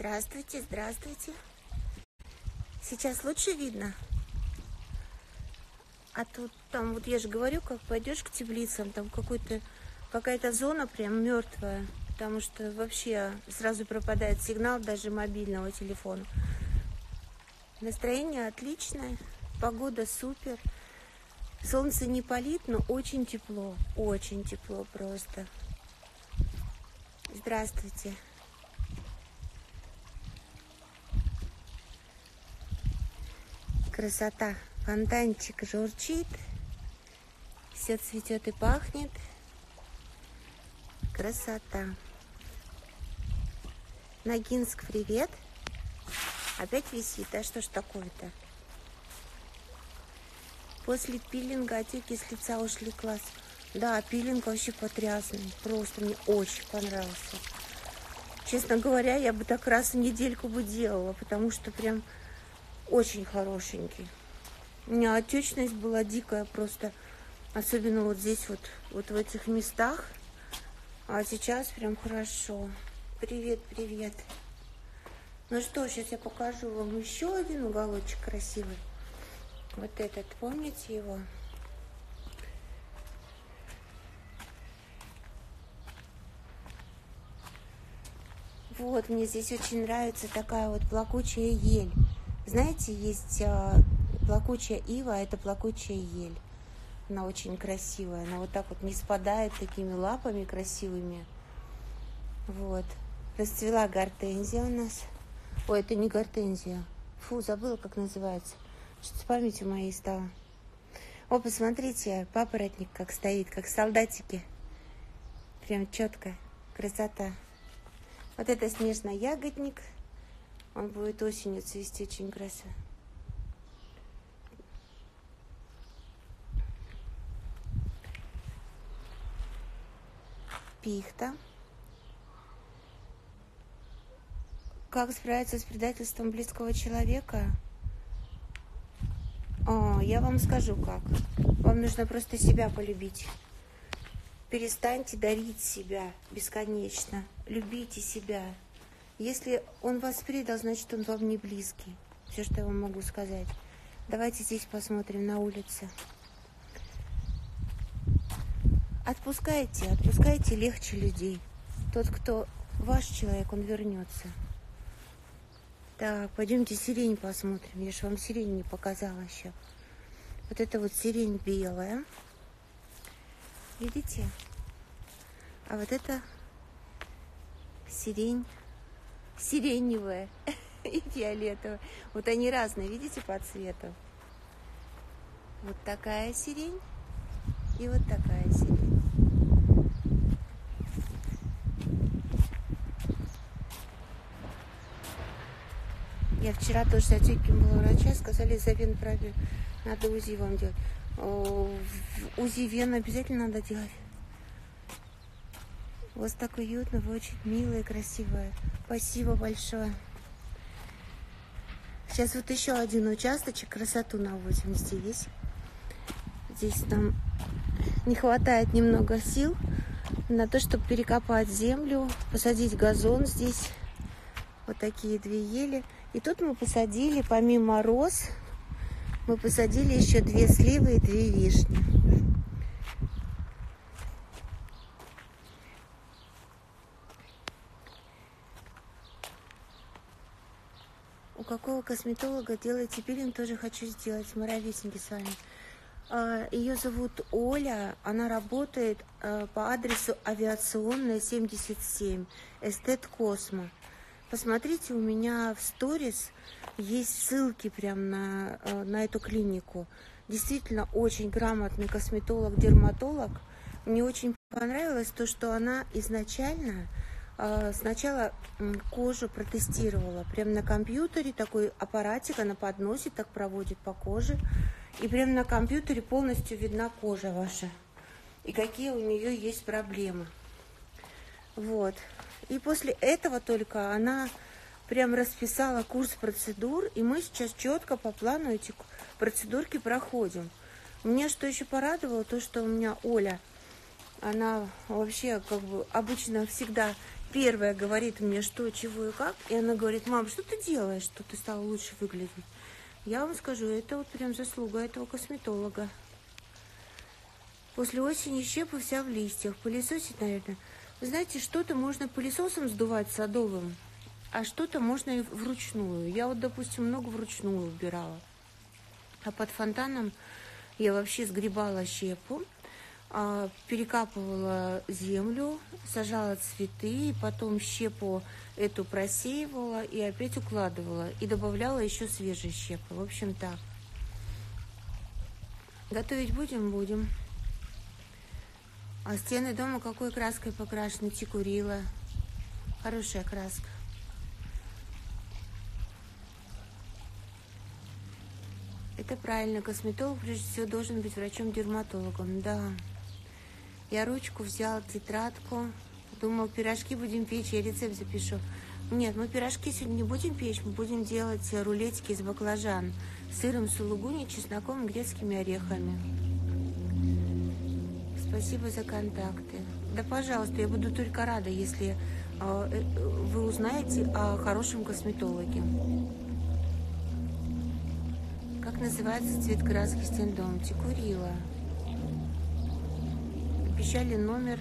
Здравствуйте, здравствуйте. Сейчас лучше видно? А тут там, вот я же говорю, как пойдешь к теплицам, там какой-то какая-то зона прям мертвая, потому что вообще сразу пропадает сигнал даже мобильного телефона. Настроение отличное, погода супер. Солнце не палит, но очень тепло, очень тепло просто. Здравствуйте. Красота. Фонтанчик журчит. Все цветет и пахнет. Красота. Ногинск, привет. Опять висит. А что ж такое-то? После пилинга отеки с лица ушли класс. Да, пилинг вообще потрясный. Просто мне очень понравился. Честно говоря, я бы так раз в недельку бы делала, потому что прям очень хорошенький. У меня отечность была дикая просто. Особенно вот здесь вот, вот в этих местах. А сейчас прям хорошо. Привет, привет. Ну что, сейчас я покажу вам еще один уголочек красивый. Вот этот, помните его? Вот, мне здесь очень нравится такая вот плакучая ель. Знаете, есть э, плакучая ива, а это плакучая ель. Она очень красивая. Она вот так вот не спадает такими лапами красивыми. Вот. Расцвела гортензия у нас. Ой, это не гортензия. Фу, забыла, как называется. Что-то с памятью моей стало. О, посмотрите, папоротник как стоит, как солдатики. Прям четко. Красота. Вот это снежный ягодник. Он будет осенью цвести очень красиво. Пихта. Как справиться с предательством близкого человека? О, я вам скажу как. Вам нужно просто себя полюбить. Перестаньте дарить себя бесконечно. Любите себя. Если он вас предал, значит он вам не близкий. Все, что я вам могу сказать. Давайте здесь посмотрим на улице. Отпускайте, отпускайте легче людей. Тот, кто ваш человек, он вернется. Так, пойдемте сирень посмотрим. Я же вам сирень не показала еще. Вот это вот сирень белая. Видите? А вот это сирень сиреневая и фиолетовая. Вот они разные, видите, по цвету. Вот такая сирень и вот такая сирень. Я вчера тоже с отеким была врача, сказали, за вен правильно, надо УЗИ вам делать. УЗИ вен обязательно надо делать. У вас так уютно, вы очень милая, красивая. Спасибо большое. Сейчас вот еще один участочек, красоту наводим здесь. Здесь нам не хватает немного сил на то, чтобы перекопать землю, посадить газон здесь. Вот такие две ели. И тут мы посадили, помимо роз, мы посадили еще две сливы и две вишни. Какого косметолога делаете пилинг, тоже хочу сделать. Мы ровесники с вами. А, Ее зовут Оля, она работает а, по адресу авиационная 77, эстет Космо. Посмотрите, у меня в сторис есть ссылки прям на, э, на эту клинику. Действительно, очень грамотный косметолог, дерматолог. Мне очень понравилось то, что она изначально э, сначала кожу протестировала. Прям на компьютере такой аппаратик она подносит, так проводит по коже. И прям на компьютере полностью видна кожа ваша. И какие у нее есть проблемы. Вот. И после этого только она прям расписала курс процедур, и мы сейчас четко по плану эти процедурки проходим. Мне что еще порадовало, то, что у меня Оля Она вообще как бы обычно всегда первая говорит мне, что, чего и как. И она говорит, мам, что ты делаешь, что ты стала лучше выглядеть? Я вам скажу, это вот прям заслуга этого косметолога. После осени щепа вся в листьях. Пылесосить, наверное. Вы знаете, что-то можно пылесосом сдувать садовым, а что-то можно и вручную. Я вот, допустим, много вручную убирала. А под фонтаном я вообще сгребала щепу, перекапывала землю, сажала цветы, потом щепу эту просеивала и опять укладывала. И добавляла еще свежие щепы. В общем, так. Готовить будем? Будем. А стены дома какой краской покрашены? Тикурила. Хорошая краска. Это правильно. Косметолог, прежде всего, должен быть врачом-дерматологом. Да. Я ручку взял, тетрадку. Думал, пирожки будем печь, я рецепт запишу. Нет, мы пирожки сегодня не будем печь, мы будем делать рулетики из баклажан сыром сулугуни, чесноком и грецкими орехами. Спасибо за контакты. Да, пожалуйста, я буду только рада, если э, вы узнаете о хорошем косметологе. Как называется цвет краски стен дома? Текурила. Обещали номер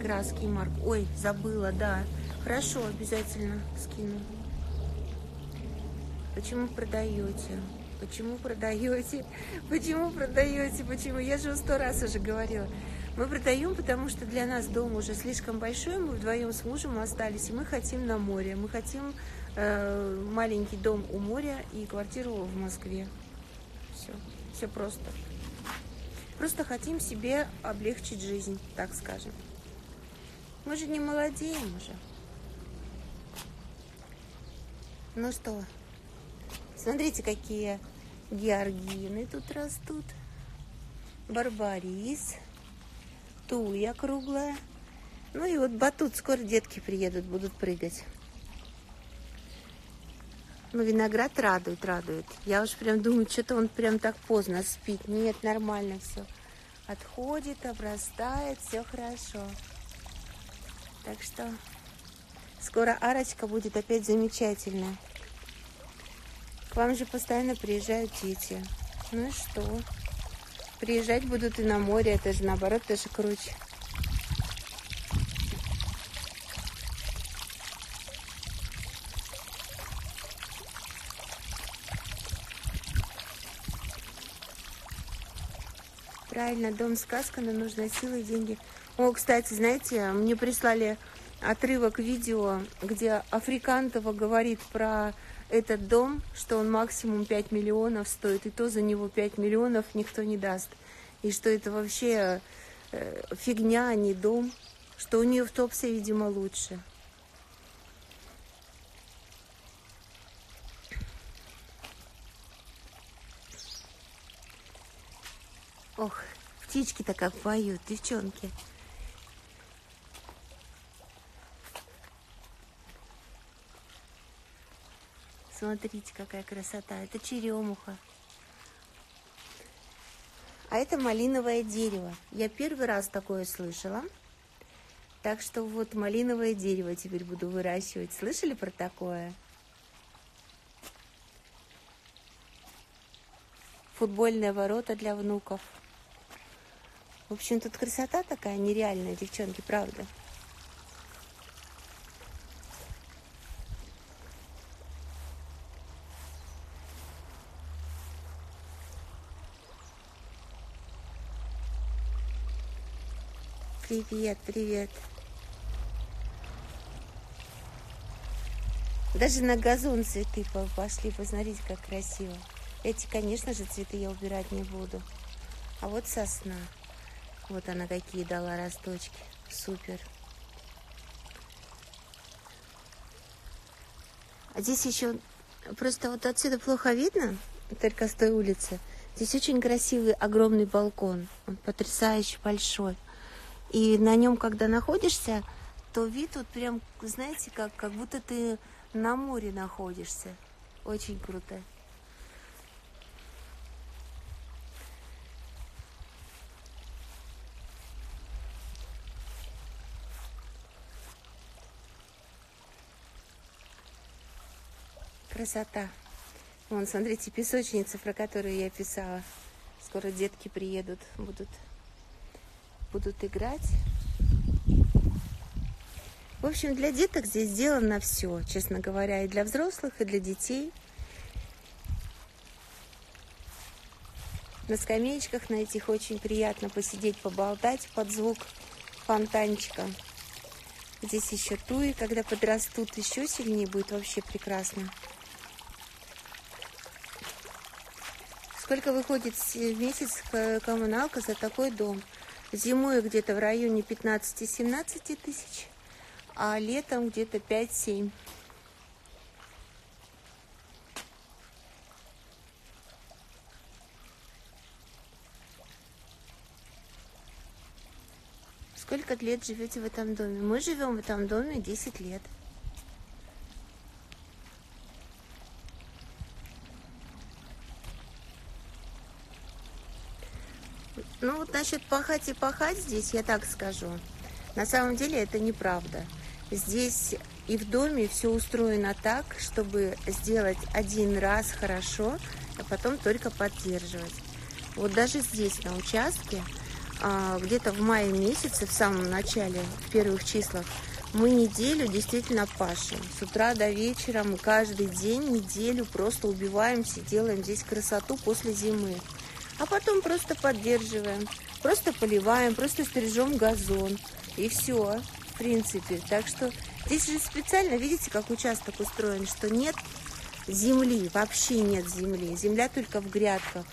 краски марк. Ой, забыла, да. Хорошо, обязательно скину. Почему продаете? Почему продаете? Почему продаете? Почему? Я же сто раз уже говорила. Мы продаем, потому что для нас дом уже слишком большой, мы вдвоем с мужем остались, и мы хотим на море. Мы хотим э, маленький дом у моря и квартиру в Москве. Все, все просто. Просто хотим себе облегчить жизнь, так скажем. Мы же не молодеем уже. Ну что, смотрите, какие георгины тут растут. Барбарис туя круглая. Ну и вот батут, скоро детки приедут, будут прыгать. Ну, виноград радует, радует. Я уж прям думаю, что-то он прям так поздно спит. Нет, нормально все. Отходит, обрастает, все хорошо. Так что скоро арочка будет опять замечательная. К вам же постоянно приезжают дети. Ну и что? Приезжать будут и на море, это же наоборот даже круче. Правильно, дом сказка, но нужна сила и деньги. О, кстати, знаете, мне прислали отрывок видео, где Африкантова говорит про этот дом, что он максимум 5 миллионов стоит, и то за него 5 миллионов никто не даст. И что это вообще э, фигня, а не дом, что у нее в Топсе, видимо, лучше. Птички-то как поют, девчонки. Смотрите, какая красота. Это черемуха. А это малиновое дерево. Я первый раз такое слышала. Так что вот малиновое дерево теперь буду выращивать. Слышали про такое? Футбольные ворота для внуков. В общем, тут красота такая нереальная, девчонки, правда. Привет, привет. Даже на газон цветы пошли. Посмотрите, как красиво. Эти, конечно же, цветы я убирать не буду. А вот сосна. Вот она какие дала росточки. Супер. А здесь еще просто вот отсюда плохо видно, только с той улицы. Здесь очень красивый огромный балкон. Он потрясающе большой. И на нем, когда находишься, то вид вот прям, знаете, как, как будто ты на море находишься. Очень круто. Красота. Вон, смотрите, песочница, про которую я писала. Скоро детки приедут, будут, будут играть. В общем, для деток здесь сделано все, честно говоря, и для взрослых, и для детей. На скамеечках на этих очень приятно посидеть, поболтать под звук фонтанчика. Здесь еще туи, когда подрастут, еще сильнее будет вообще прекрасно. Сколько выходит в месяц коммуналка за такой дом? Зимой где-то в районе 15-17 тысяч а летом где-то 5-7. Сколько лет живете в этом доме? Мы живем в этом доме 10 лет. Ну вот насчет пахать и пахать здесь, я так скажу. На самом деле это неправда. Здесь и в доме все устроено так, чтобы сделать один раз хорошо, а потом только поддерживать. Вот даже здесь, на участке, а, где-то в мае месяце, в самом начале, в первых числах, мы неделю действительно пашем. С утра до вечера мы каждый день, неделю просто убиваемся, делаем здесь красоту после зимы. А потом просто поддерживаем, просто поливаем, просто стрижем газон. И все в принципе. Так что здесь же специально, видите, как участок устроен, что нет земли, вообще нет земли. Земля только в грядках.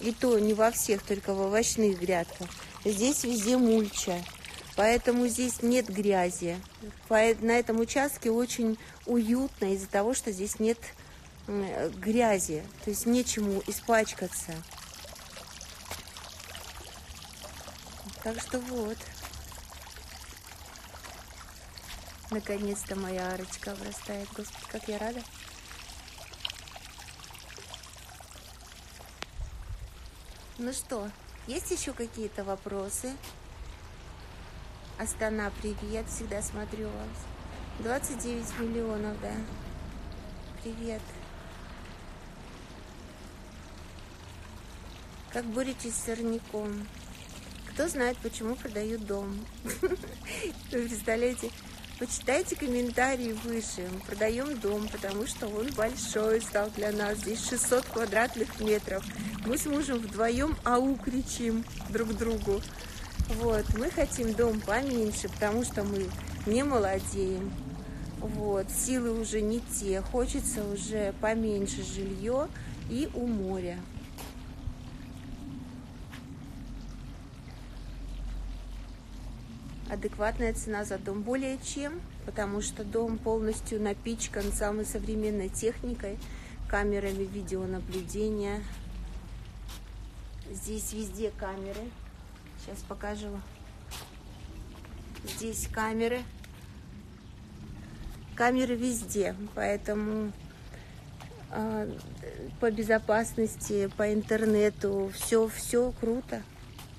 И то не во всех, только в овощных грядках. Здесь везде мульча. Поэтому здесь нет грязи. На этом участке очень уютно из-за того, что здесь нет грязи. То есть нечему испачкаться. Так что вот. Наконец-то моя арочка обрастает. Господи, как я рада. Ну что, есть еще какие-то вопросы? Астана, привет, всегда смотрю вас. 29 миллионов, да. Привет. Как боретесь с сорняком? Кто знает, почему продают дом? Вы представляете, Почитайте комментарии выше. Мы продаем дом, потому что он большой стал для нас. Здесь 600 квадратных метров. Мы с мужем вдвоем ау кричим друг другу. Вот, мы хотим дом поменьше, потому что мы не молодеем. Вот, силы уже не те, хочется уже поменьше жилье и у моря. Адекватная цена за дом более чем, потому что дом полностью напичкан самой современной техникой, камерами видеонаблюдения. Здесь везде камеры. Сейчас покажу. Здесь камеры. Камеры везде, поэтому э, по безопасности, по интернету все, все круто.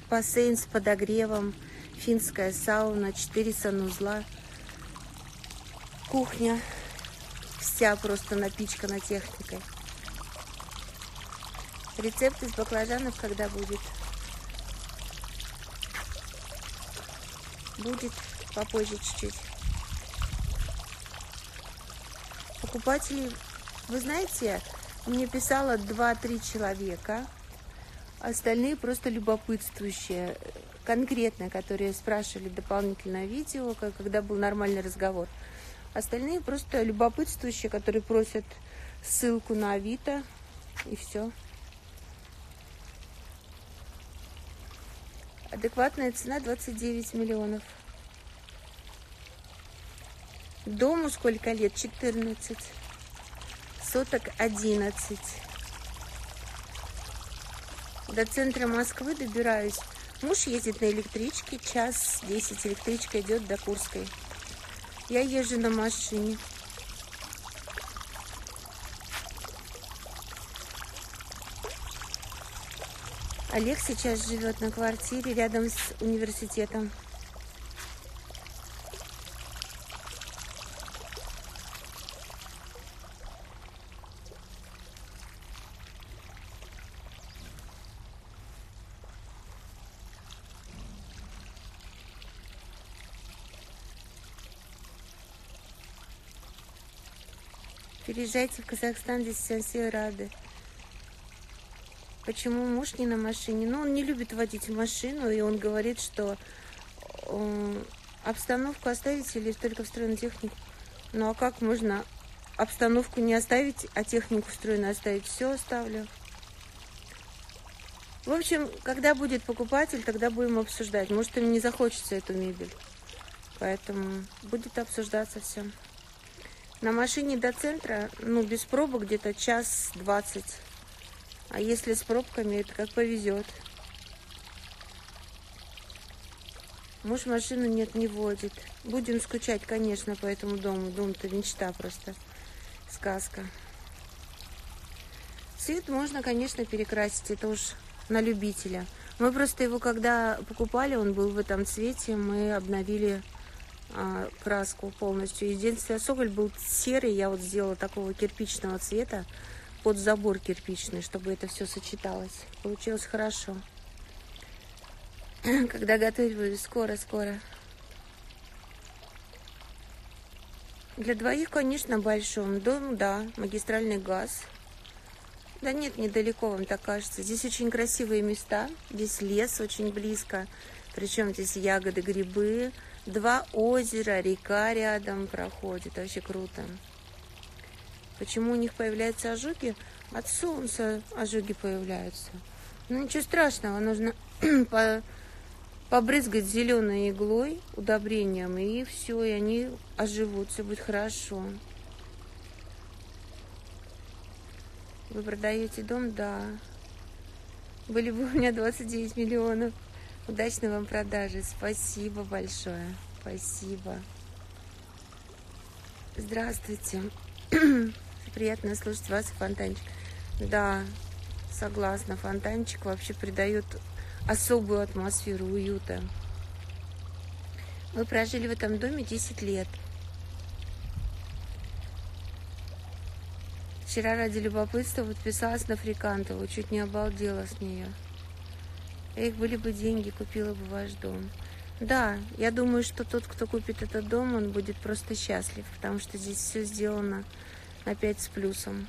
Бассейн с подогревом финская сауна, 4 санузла, кухня вся просто напичкана техникой. Рецепт из баклажанов когда будет? Будет попозже чуть-чуть. Покупатели, вы знаете, мне писало 2-3 человека, остальные просто любопытствующие конкретно, которые спрашивали дополнительное видео, когда был нормальный разговор. Остальные просто любопытствующие, которые просят ссылку на Авито и все. Адекватная цена 29 миллионов. Дому сколько лет? 14. Соток 11. До центра Москвы добираюсь Муж ездит на электричке, час 10 электричка идет до Курской. Я езжу на машине. Олег сейчас живет на квартире рядом с университетом. Переезжайте в Казахстан, здесь все, все рады. Почему муж не на машине? Ну, он не любит водить машину, и он говорит, что э, обстановку оставить или только встроенную технику. Ну, а как можно обстановку не оставить, а технику встроенную оставить? Все оставлю. В общем, когда будет покупатель, тогда будем обсуждать. Может, им не захочется эту мебель. Поэтому будет обсуждаться все. На машине до центра, ну, без пробок где-то час двадцать. А если с пробками, это как повезет. Муж машину нет, не водит. Будем скучать, конечно, по этому дому. Дом-то мечта просто. Сказка. Цвет можно, конечно, перекрасить. Это уж на любителя. Мы просто его, когда покупали, он был в этом цвете, мы обновили краску полностью. Единственное, соболь был серый, я вот сделала такого кирпичного цвета под забор кирпичный, чтобы это все сочеталось. Получилось хорошо. Когда готовить буду, скоро-скоро. Для двоих, конечно, большом. Дом, да, магистральный газ – да нет, недалеко вам так кажется. Здесь очень красивые места. Здесь лес очень близко. Причем здесь ягоды, грибы. Два озера, река рядом проходит. Вообще круто. Почему у них появляются ожоги? От солнца ожоги появляются. Ну ничего страшного, нужно по побрызгать зеленой иглой, удобрением, и все, и они оживут, все будет хорошо. Вы продаете дом? Да. Были бы у меня 29 миллионов. Удачной вам продажи. Спасибо большое. Спасибо. Здравствуйте. Приятно слушать вас, фонтанчик. Да, согласна. Фонтанчик вообще придает особую атмосферу уюта. Вы прожили в этом доме 10 лет. Вчера ради любопытства подписалась на Фрикантову, чуть не обалдела с нее. Эх, были бы деньги, купила бы ваш дом. Да, я думаю, что тот, кто купит этот дом, он будет просто счастлив, потому что здесь все сделано 5 с плюсом.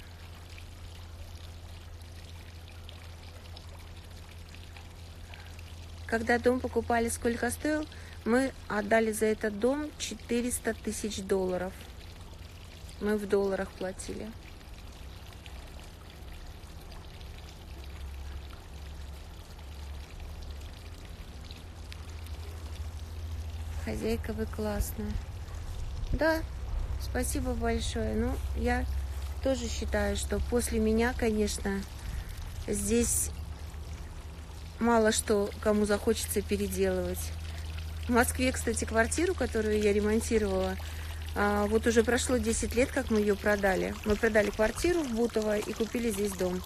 Когда дом покупали, сколько стоил, мы отдали за этот дом 400 тысяч долларов. Мы в долларах платили. Хозяйка, вы классная. Да, спасибо большое. Ну, я тоже считаю, что после меня, конечно, здесь мало что кому захочется переделывать. В Москве, кстати, квартиру, которую я ремонтировала, а, вот уже прошло 10 лет, как мы ее продали. Мы продали квартиру в Бутово и купили здесь дом.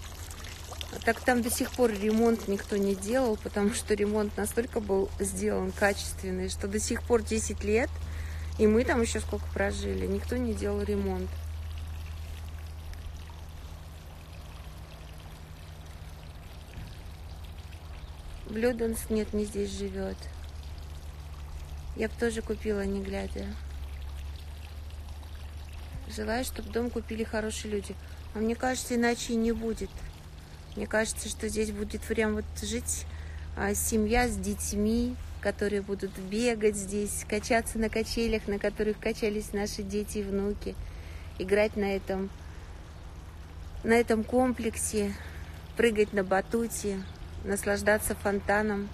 Так там до сих пор ремонт никто не делал, потому что ремонт настолько был сделан качественный, что до сих пор 10 лет, и мы там еще сколько прожили, никто не делал ремонт. Блюденс нет, не здесь живет. Я бы тоже купила, не глядя. Желаю, чтобы дом купили хорошие люди. А мне кажется, иначе и не будет. Мне кажется, что здесь будет прям вот жить а, семья с детьми, которые будут бегать здесь, качаться на качелях, на которых качались наши дети и внуки, играть на этом, на этом комплексе, прыгать на батуте, наслаждаться фонтаном.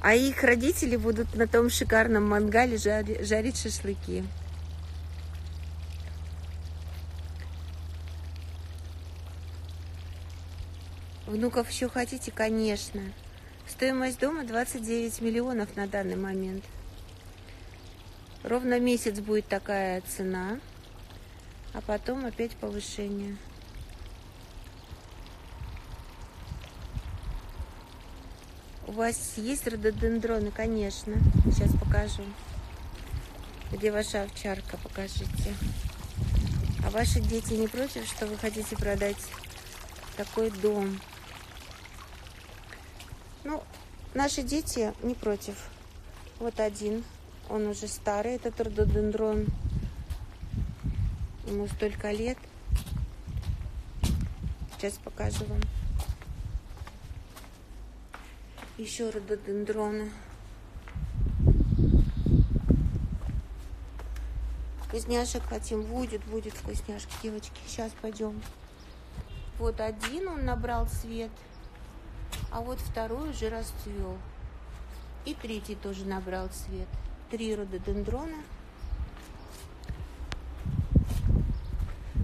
А их родители будут на том шикарном мангале жарить шашлыки. Внуков еще хотите? Конечно. Стоимость дома 29 миллионов на данный момент. Ровно месяц будет такая цена, а потом опять повышение. У вас есть рододендроны? Конечно. Сейчас покажу. Где ваша овчарка? Покажите. А ваши дети не против, что вы хотите продать такой дом? Ну, наши дети не против. Вот один, он уже старый, этот рододендрон. Ему столько лет. Сейчас покажу вам. Еще рододендроны. Вкусняшек хотим. Будет, будет вкусняшки, девочки. Сейчас пойдем. Вот один он набрал цвет, а вот второй уже расцвел. И третий тоже набрал цвет. Три рододендрона.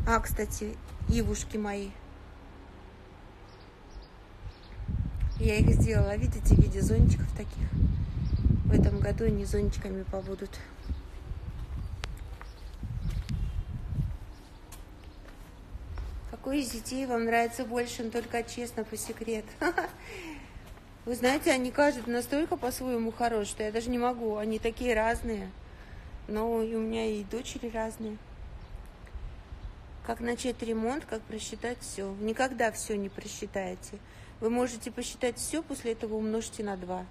А, кстати, ивушки мои. Я их сделала, видите, в виде зонтиков таких. В этом году они зонтиками побудут. Какой из детей вам нравится больше, но только честно, по секрету? Вы знаете, они каждый настолько по-своему хорош, что я даже не могу. Они такие разные. Но и у меня и дочери разные. Как начать ремонт, как просчитать все. Никогда все не просчитаете. Вы можете посчитать все, после этого умножьте на 2.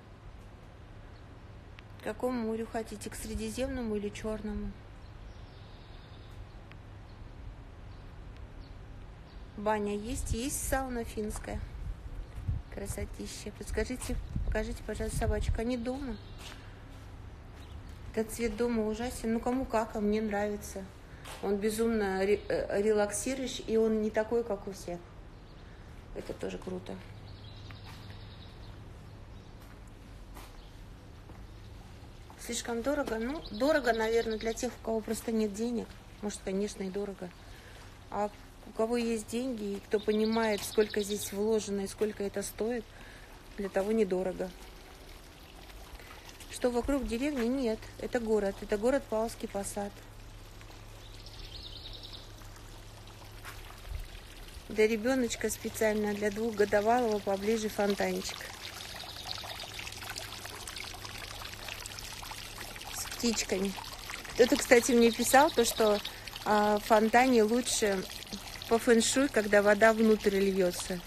К какому морю хотите? К Средиземному или Черному? Баня есть? Есть сауна финская. Красотища. Подскажите, покажите, пожалуйста, собачек. Они дома? Этот цвет дома ужасен. Ну, кому как, а мне нравится. Он безумно э, релаксирующий, и он не такой, как у всех. Это тоже круто. Слишком дорого? Ну, дорого, наверное, для тех, у кого просто нет денег. Может, конечно, и дорого. А у кого есть деньги, и кто понимает, сколько здесь вложено и сколько это стоит, для того недорого. Что вокруг деревни? Нет, это город. Это город Павловский Посад. Для ребеночка специально, для двухгодовалого поближе фонтанчик. С птичками. Кто-то, кстати, мне писал то, что а, в фонтане лучше по фэншуй, когда вода внутрь льется.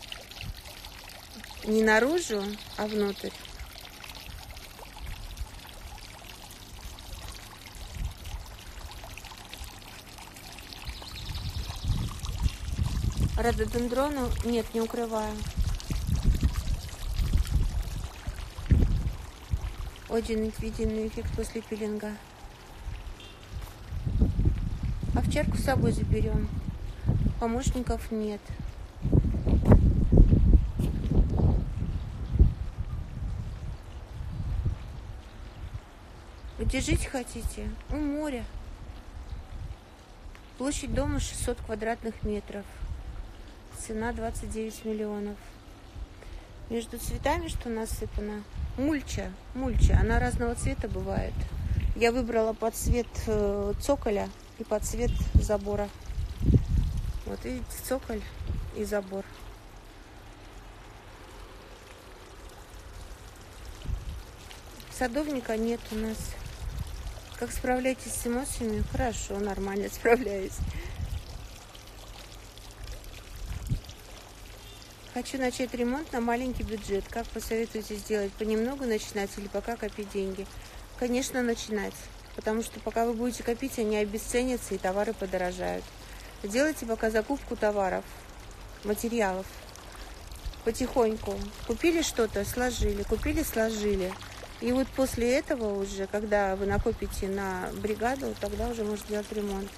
Не наружу, а внутрь. Рододендрону нет, не укрываю. Очень виденный эффект после пилинга. Овчарку с собой заберем помощников нет. Где жить хотите? У моря. Площадь дома 600 квадратных метров. Цена 29 миллионов. Между цветами, что насыпано, мульча, мульча, она разного цвета бывает. Я выбрала под цвет э, цоколя и под цвет забора. Вот видите, цоколь и забор. Садовника нет у нас. Как справляетесь с эмоциями? Хорошо, нормально справляюсь. Хочу начать ремонт на маленький бюджет. Как посоветуете сделать? Понемногу начинать или пока копить деньги? Конечно, начинать. Потому что пока вы будете копить, они обесценятся и товары подорожают. Делайте пока закупку товаров, материалов. Потихоньку. Купили что-то, сложили, купили, сложили. И вот после этого уже, когда вы накопите на бригаду, тогда уже можно делать ремонт.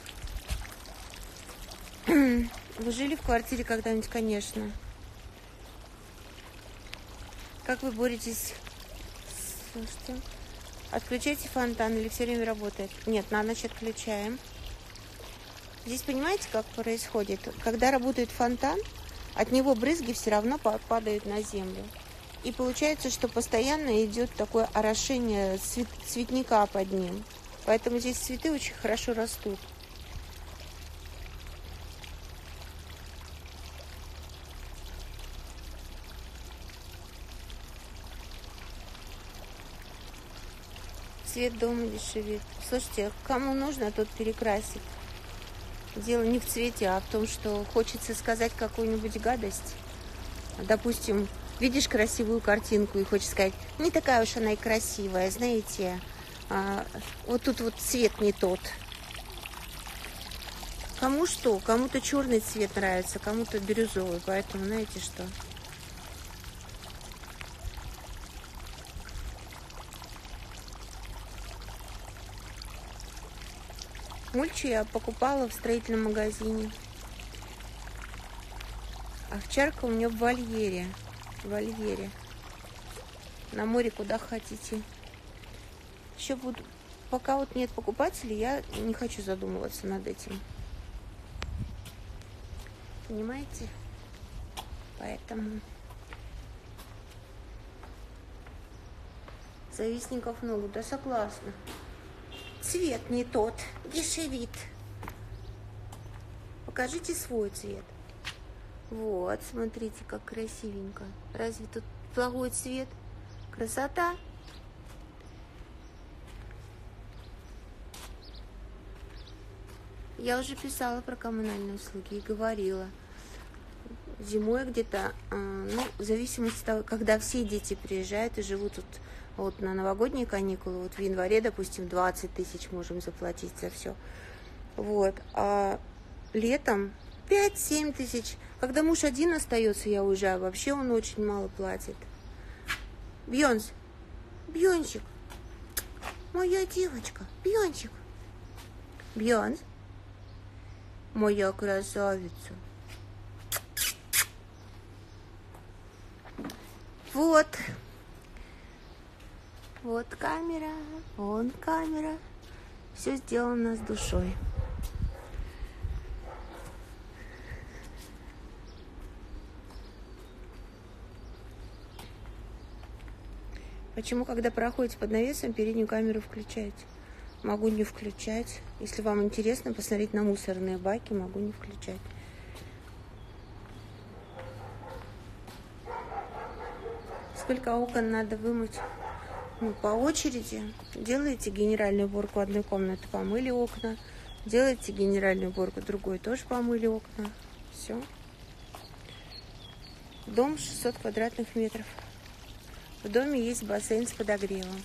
Вы жили в квартире когда-нибудь, конечно. Как вы боретесь с... Отключайте фонтан или все время работает? Нет, на ночь отключаем. Здесь понимаете, как происходит? Когда работает фонтан, от него брызги все равно падают на землю. И получается, что постоянно идет такое орошение цвет, цветника под ним. Поэтому здесь цветы очень хорошо растут. Цвет дома дешевеет. Слушайте, кому нужно, тот перекрасит. Дело не в цвете, а в том, что хочется сказать какую-нибудь гадость. Допустим, видишь красивую картинку и хочешь сказать, не такая уж она и красивая, знаете, а, вот тут вот цвет не тот. Кому что? Кому-то черный цвет нравится, кому-то бирюзовый. Поэтому, знаете что? Мульчу я покупала в строительном магазине. Овчарка у меня в вольере. В вольере. На море куда хотите. Еще буду... Пока вот нет покупателей, я не хочу задумываться над этим. Понимаете? Поэтому... Завистников много, да согласна. Цвет не тот, дешевит. Покажите свой цвет. Вот, смотрите, как красивенько. Разве тут плохой цвет? Красота. Я уже писала про коммунальные услуги и говорила. Зимой где-то, а, ну, в зависимости от того, когда все дети приезжают и живут тут вот на новогодние каникулы, вот в январе, допустим, 20 тысяч можем заплатить за все. Вот. А летом 5-7 тысяч. Когда муж один остается, я уезжаю, вообще он очень мало платит. Бьонс, Бьончик, моя девочка, Бьончик. Бьонс, моя красавица. Вот. Вот камера, вон камера. Все сделано с душой. Почему, когда проходите под навесом, переднюю камеру включаете? Могу не включать. Если вам интересно посмотреть на мусорные баки, могу не включать. Сколько окон надо вымыть? Ну, по очереди делаете генеральную уборку одной комнаты, помыли окна, делаете генеральную уборку другой, тоже помыли окна. Все. Дом 600 квадратных метров. В доме есть бассейн с подогревом.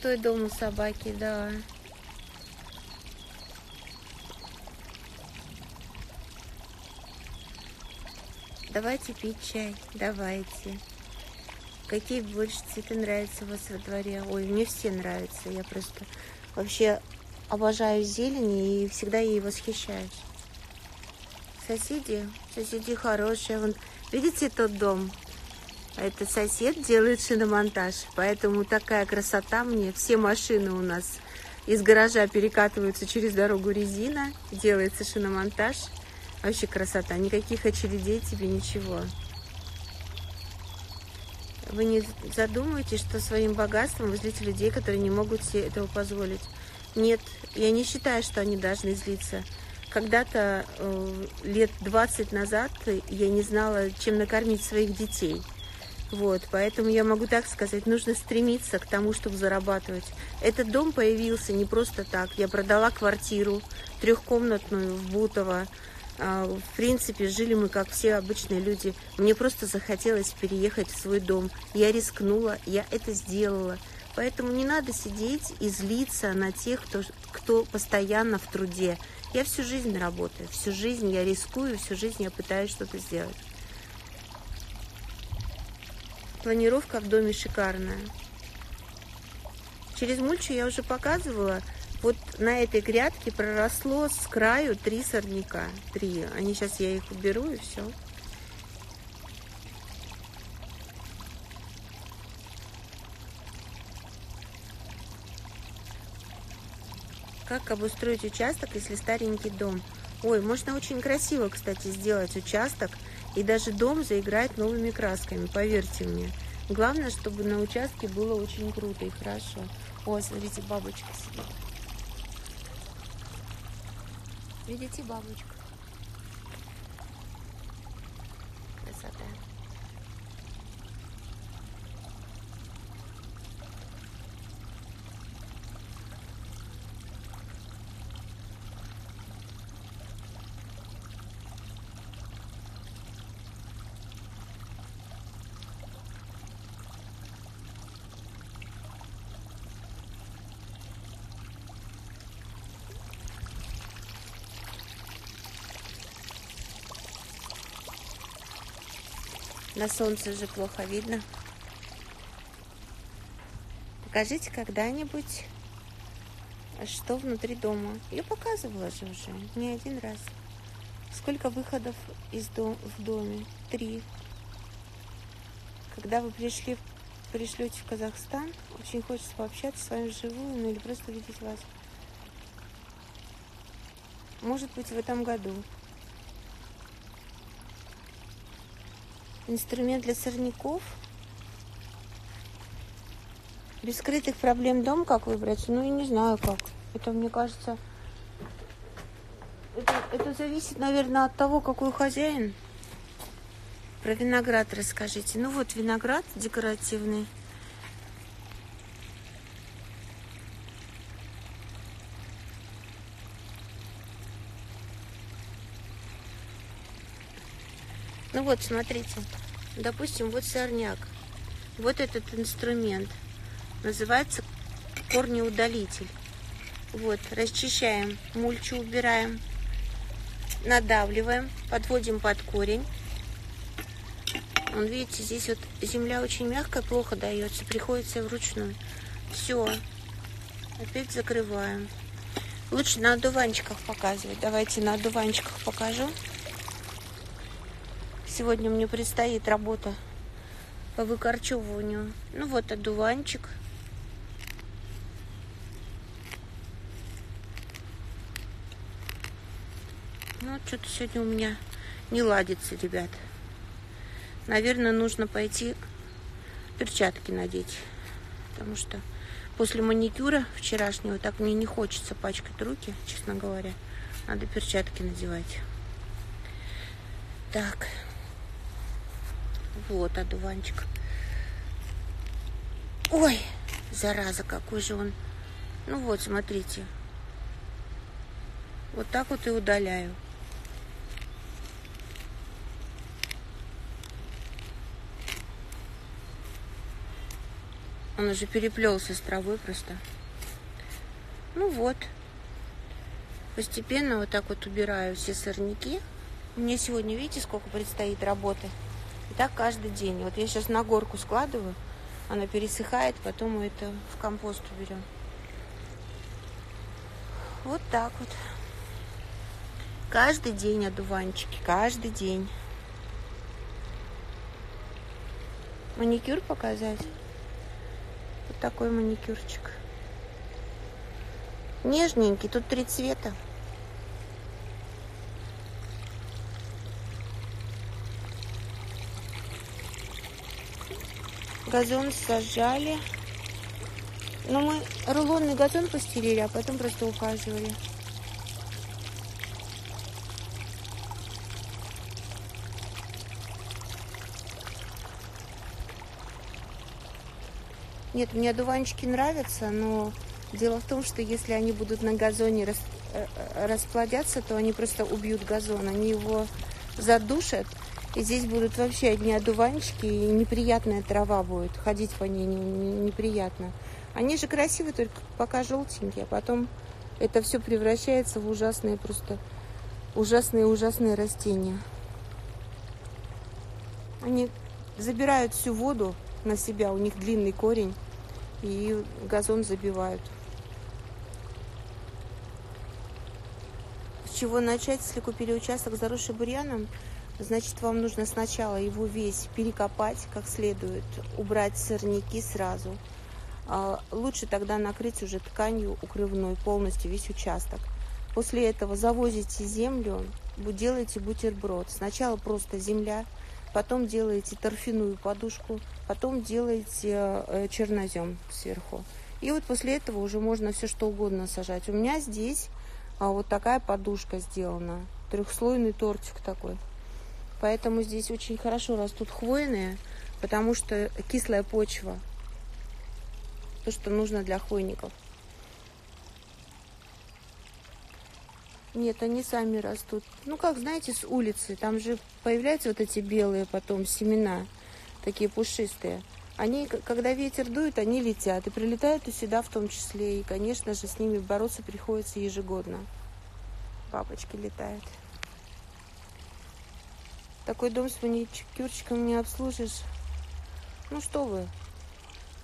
Крутой дом у собаки, да. Давайте пить чай, давайте. Какие больше цветы нравятся у вас во дворе? Ой, мне все нравятся. Я просто вообще обожаю зелень и всегда ей восхищаюсь. Соседи, соседи хорошие. Вон, видите тот дом? Это сосед делает шиномонтаж, поэтому такая красота мне. Все машины у нас из гаража перекатываются через дорогу резина, делается шиномонтаж. Вообще красота, никаких очередей тебе, ничего. Вы не задумываетесь, что своим богатством вы злите людей, которые не могут себе этого позволить? Нет, я не считаю, что они должны злиться. Когда-то, э, лет 20 назад, я не знала, чем накормить своих детей – вот, поэтому я могу так сказать, нужно стремиться к тому, чтобы зарабатывать. Этот дом появился не просто так. Я продала квартиру трехкомнатную в Бутово. А, в принципе, жили мы, как все обычные люди. Мне просто захотелось переехать в свой дом. Я рискнула, я это сделала. Поэтому не надо сидеть и злиться на тех, кто, кто постоянно в труде. Я всю жизнь работаю, всю жизнь я рискую, всю жизнь я пытаюсь что-то сделать. Планировка в доме шикарная. Через мульчу я уже показывала. Вот на этой грядке проросло с краю три сорняка. Три. Они сейчас я их уберу и все. Как обустроить участок, если старенький дом? Ой, можно очень красиво, кстати, сделать участок – и даже дом заиграет новыми красками, поверьте мне. Главное, чтобы на участке было очень круто и хорошо. О, смотрите, бабочка сидит. Видите бабочку? Красота. На солнце уже плохо видно. Покажите когда-нибудь, что внутри дома. Я показывала же уже не один раз. Сколько выходов из дом, в доме? Три. Когда вы пришли, пришлете в Казахстан, очень хочется пообщаться с вами вживую, ну или просто увидеть вас. Может быть, в этом году. Инструмент для сорняков. Без скрытых проблем дом как выбрать? Ну, я не знаю как. Это, мне кажется, это, это зависит, наверное, от того, какой хозяин. Про виноград расскажите. Ну вот виноград декоративный. Вот, смотрите. Допустим, вот сорняк. Вот этот инструмент. Называется корнеудалитель. Вот, расчищаем, мульчу убираем, надавливаем, подводим под корень. Вон, видите, здесь вот земля очень мягкая, плохо дается, приходится вручную. Все, опять закрываем. Лучше на одуванчиках показывать. Давайте на одуванчиках покажу. Сегодня мне предстоит работа по выкорчевыванию. Ну вот одуванчик. Ну, что-то сегодня у меня не ладится, ребят. Наверное, нужно пойти перчатки надеть. Потому что после маникюра вчерашнего так мне не хочется пачкать руки, честно говоря. Надо перчатки надевать. Так. Вот одуванчик. Ой, зараза, какой же он. Ну вот, смотрите. Вот так вот и удаляю. Он уже переплелся с травой просто. Ну вот. Постепенно вот так вот убираю все сорняки. Мне сегодня, видите, сколько предстоит работы. Так каждый день. Вот я сейчас на горку складываю, она пересыхает, потом мы это в компост уберем. Вот так вот. Каждый день одуванчики, каждый день. Маникюр показать? Вот такой маникюрчик. Нежненький, тут три цвета. Газон сажали. Но мы рулонный газон постелили, а потом просто ухаживали. Нет, мне одуванчики нравятся, но дело в том, что если они будут на газоне рас, э, э, расплодятся, то они просто убьют газон. Они его задушат, и здесь будут вообще одни одуванчики, и неприятная трава будет. Ходить по ней не, не, неприятно. Они же красивые, только пока желтенькие, а потом это все превращается в ужасные просто ужасные-ужасные растения. Они забирают всю воду на себя, у них длинный корень, и газон забивают. С чего начать, если купили участок, заросший бурьяном? Значит, вам нужно сначала его весь перекопать как следует, убрать сорняки сразу. А, лучше тогда накрыть уже тканью укрывной полностью весь участок. После этого завозите землю, делаете бутерброд. Сначала просто земля, потом делаете торфяную подушку, потом делаете э, чернозем сверху. И вот после этого уже можно все что угодно сажать. У меня здесь а, вот такая подушка сделана, трехслойный тортик такой. Поэтому здесь очень хорошо растут хвойные, потому что кислая почва, то, что нужно для хвойников. Нет, они сами растут. Ну, как, знаете, с улицы. Там же появляются вот эти белые потом семена, такие пушистые. Они, когда ветер дует, они летят. И прилетают и сюда в том числе. И, конечно же, с ними бороться приходится ежегодно. Папочки летают. Такой дом с маникюрчиком не обслужишь. Ну что вы.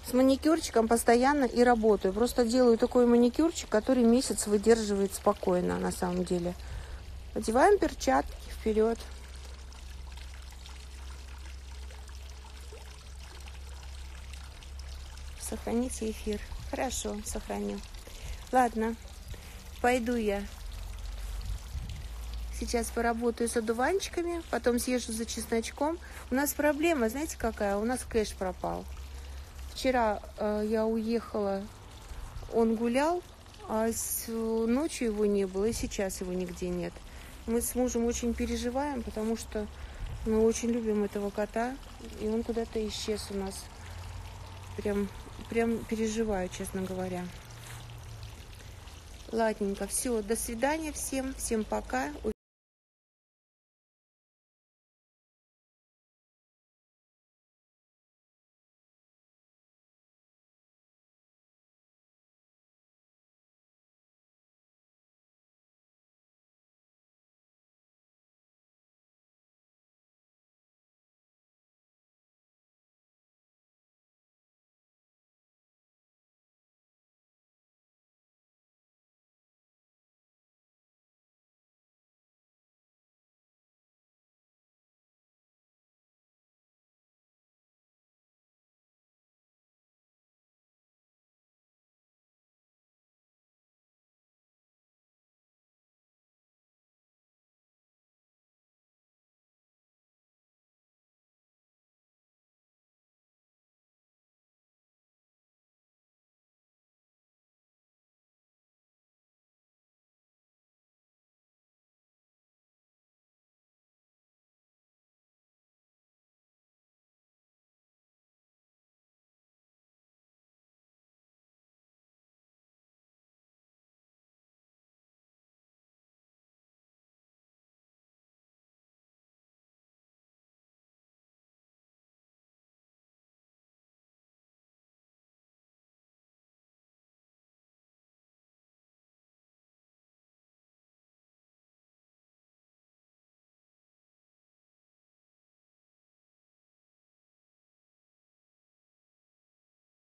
С маникюрчиком постоянно и работаю. Просто делаю такой маникюрчик, который месяц выдерживает спокойно на самом деле. Одеваем перчатки вперед. Сохраните эфир. Хорошо, сохраню. Ладно, пойду я. Сейчас поработаю с одуванчиками, потом съезжу за чесночком. У нас проблема, знаете какая? У нас кэш пропал. Вчера э, я уехала, он гулял, а с, ночью его не было, и сейчас его нигде нет. Мы с мужем очень переживаем, потому что мы очень любим этого кота, и он куда-то исчез у нас. Прям, прям переживаю, честно говоря. Ладненько, все, до свидания всем, всем пока.